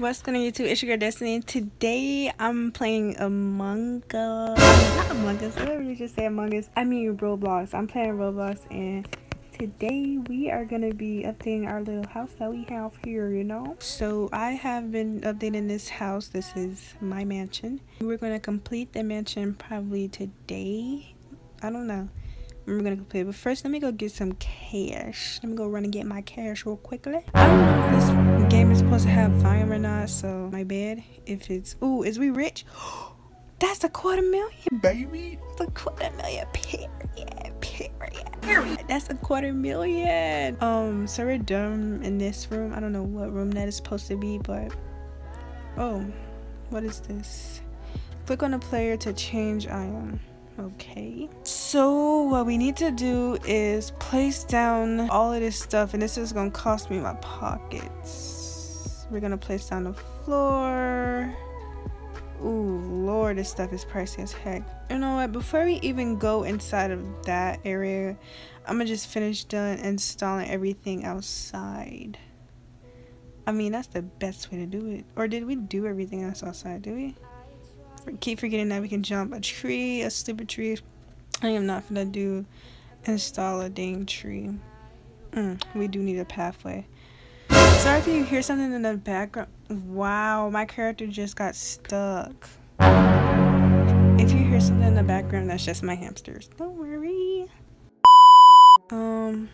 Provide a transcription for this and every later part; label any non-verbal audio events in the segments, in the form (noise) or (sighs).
What's going on YouTube? It's your girl Destiny. Today I'm playing Among Us. Not Among Us. I just say Among Us? I mean Roblox. I'm playing Roblox and today we are going to be updating our little house that we have here, you know? So I have been updating this house. This is my mansion. We're going to complete the mansion probably today. I don't know. We're gonna complete but first let me go get some cash. Let me go run and get my cash real quickly. I don't know if this game is supposed to have volume or not, so my bad. If it's ooh, is we rich? (gasps) That's a quarter million, baby. That's a quarter million, period, period, period. That's a quarter million. Um, so we're done in this room. I don't know what room that is supposed to be, but oh, what is this? Click on the player to change item. Okay. So what we need to do is place down all of this stuff and this is going to cost me my pockets. We're to place down the floor. Ooh, lord, this stuff is pricey as heck. You know what? Before we even go inside of that area, I'm to just finish done installing everything outside. I mean, that's the best way to do it. Or did we do everything else outside, do we? keep forgetting that we can jump a tree, a stupid tree. I am not gonna do install a dang tree. Mm, we do need a pathway. Sorry if you hear something in the background. Wow, my character just got stuck. If you hear something in the background, that's just my hamsters. Don't worry. Um.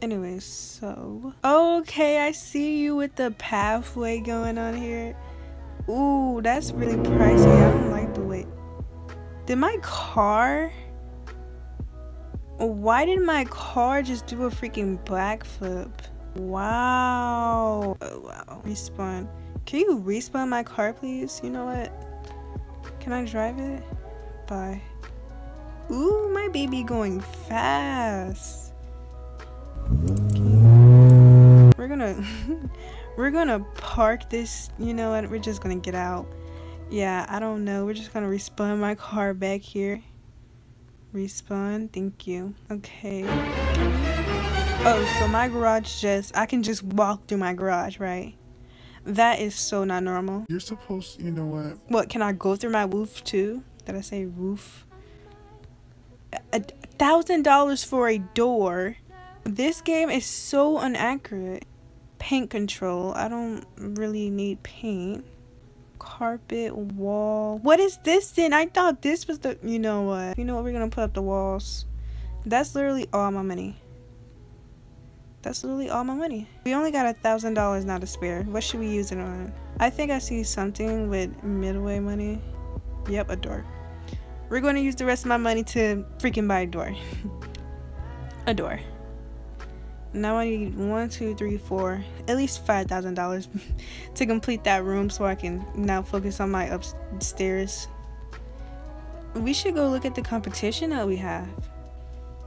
Anyways, so. Okay, I see you with the pathway going on here. Ooh, that's really pricey. I don't like the way. Did my car? Why did my car just do a freaking backflip? Wow. Oh, wow. Respawn. Can you respawn my car, please? You know what? Can I drive it? Bye. Ooh, my baby going fast. Okay. We're gonna... (laughs) We're gonna park this, you know what, we're just gonna get out. Yeah, I don't know. We're just gonna respawn my car back here. Respawn, thank you. Okay. Oh, so my garage just, I can just walk through my garage, right? That is so not normal. You're supposed, you know what? What, can I go through my roof too? Did I say roof? A thousand dollars for a door. This game is so inaccurate paint control. I don't really need paint. Carpet, wall. What is this then? I thought this was the, you know what? You know what? We're going to put up the walls. That's literally all my money. That's literally all my money. We only got a thousand dollars now to spare. What should we use it on? I think I see something with midway money. Yep, a door. We're going to use the rest of my money to freaking buy a door. (laughs) a door. Now I need one, two, three, four, at least five thousand dollars (laughs) to complete that room so I can now focus on my upstairs. We should go look at the competition that we have.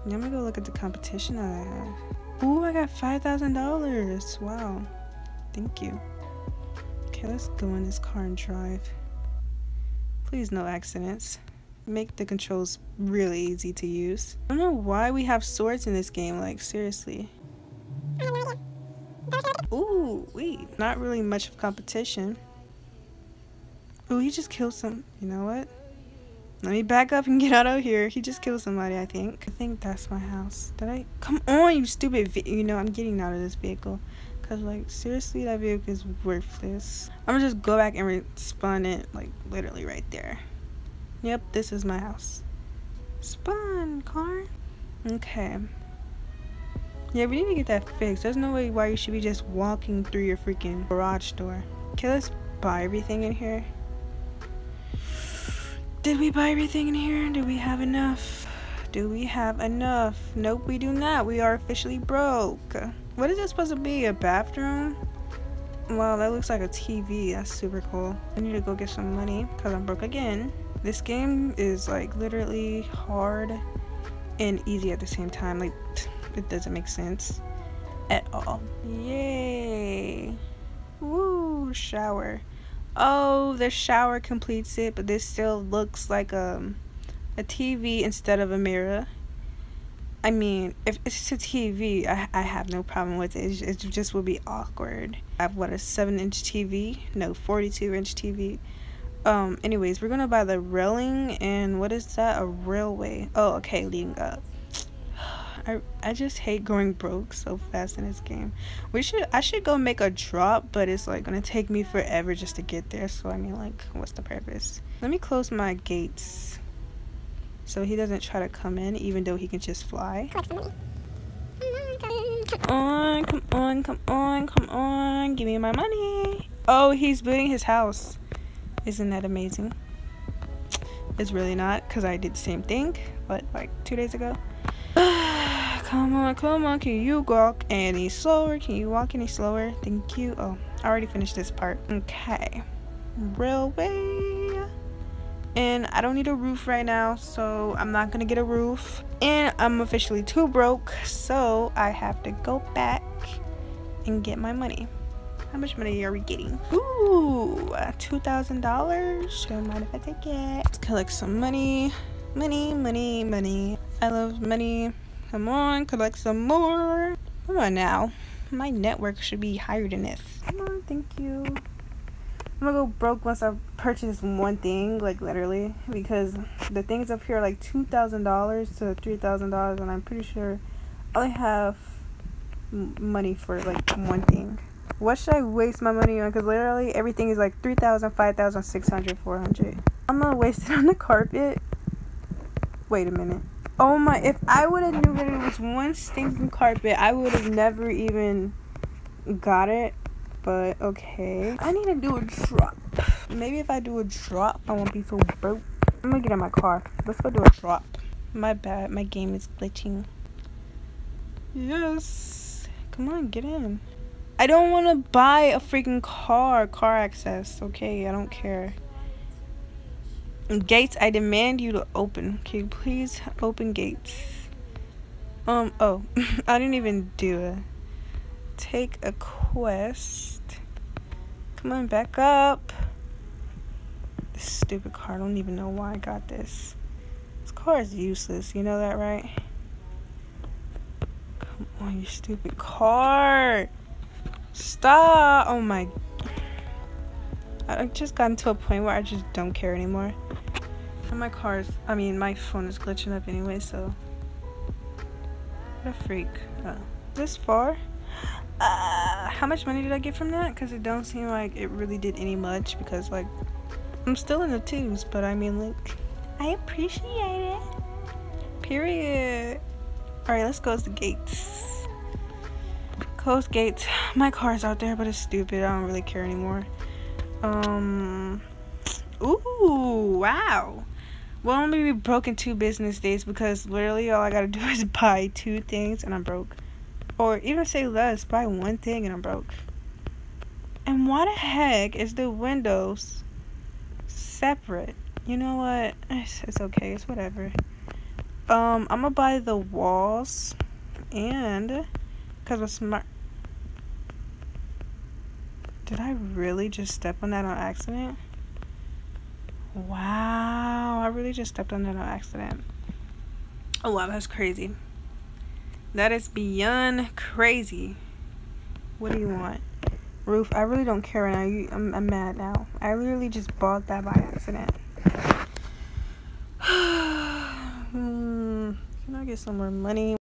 I'm gonna go look at the competition that I have. Ooh, I got five thousand dollars. Wow. Thank you. Okay, let's go in this car and drive. Please no accidents. Make the controls really easy to use. I don't know why we have swords in this game, like seriously. Ooh, wait, not really much of competition. Ooh, he just killed some. You know what? Let me back up and (laughs) get out of here. He just killed somebody, I think. I think that's my house. Did I? Come on, you stupid. you know, I'm getting out of this vehicle. Because, like, seriously, that vehicle is worthless. I'm going to just go back and respawn it, like, literally right there. Yep, this is my house. Spawn, car. Okay. Yeah, we need to get that fixed. There's no way why you should be just walking through your freaking garage door. Okay, let's buy everything in here. Did we buy everything in here? Do we have enough? Do we have enough? Nope, we do not. We are officially broke. What is this supposed to be? A bathroom? Wow, that looks like a TV. That's super cool. I need to go get some money because I'm broke again. This game is like literally hard and easy at the same time. Like, (tsk) it doesn't make sense at all. Yay! Woo! Shower. Oh, the shower completes it, but this still looks like a, um, a TV instead of a mirror. I mean, if it's a TV, I, I have no problem with it. It just would be awkward. I have what a 7 inch TV no 42 inch TV um anyways we're gonna buy the railing and what is that a railway oh okay leading up I, just hate going broke so fast in this game we should I should go make a drop but it's like gonna take me forever just to get there so I mean like what's the purpose let me close my gates so he doesn't try to come in even though he can just fly Come on, come on, come on, come on. Give me my money. Oh, he's building his house. Isn't that amazing? It's really not, because I did the same thing, but like two days ago. Come on, come on. Can you walk any slower? Can you walk any slower? Thank you. Oh, I already finished this part. Okay. Railway and I don't need a roof right now so I'm not gonna get a roof and I'm officially too broke so I have to go back and get my money how much money are we getting ooh two thousand dollars don't mind if I take it let's collect some money money money money I love money come on collect some more come on now my network should be higher than this come on thank you I'm gonna go broke once I purchase one thing, like literally, because the things up here are like two thousand dollars to three thousand dollars, and I'm pretty sure I only have money for like one thing. What should I waste my money on? Because literally everything is like three thousand, five thousand, six hundred, four hundred. I'm gonna waste it (laughs) on the carpet. Wait a minute. Oh my! If I would have knew that it was one stinking carpet, I would have never even got it but okay. I need to do a drop. Maybe if I do a drop, I won't be so broke. I'm gonna get in my car. Let's go do a drop. My bad. My game is glitching. Yes. Come on, get in. I don't want to buy a freaking car. Car access. Okay, I don't care. Gates, I demand you to open. Can you please open gates? Um, oh. (laughs) I didn't even do a take a quest. Come on, back up. This stupid car. I don't even know why I got this. This car is useless. You know that, right? Come on, you stupid car. Stop. Oh my. I just gotten to a point where I just don't care anymore. And my car's, I mean, my phone is glitching up anyway, so. What a freak. Oh. This far? uh, how much money did I get from that? Because it don't seem like it really did any much because like I'm still in the twos, but I mean like I appreciate it. Period. Alright, let's close the gates. Close gates. My car's out there, but it's stupid. I don't really care anymore. Um Ooh, wow. Well, I'm gonna be broke in two business days because literally all I gotta do (laughs) is buy two things and I'm broke. Or even say less, buy one thing and I'm broke. And why the heck is the windows separate? You know what? It's, it's okay. It's whatever. Um, I'm gonna buy the walls and because of smart. Did I really just step on that on accident? Wow, I really just stepped on that on accident. Oh wow, that's crazy. That is beyond crazy. What do you want? Roof, I really don't care right now. You, I'm, I'm mad now. I literally just bought that by accident. (sighs) hmm, can I get some more money?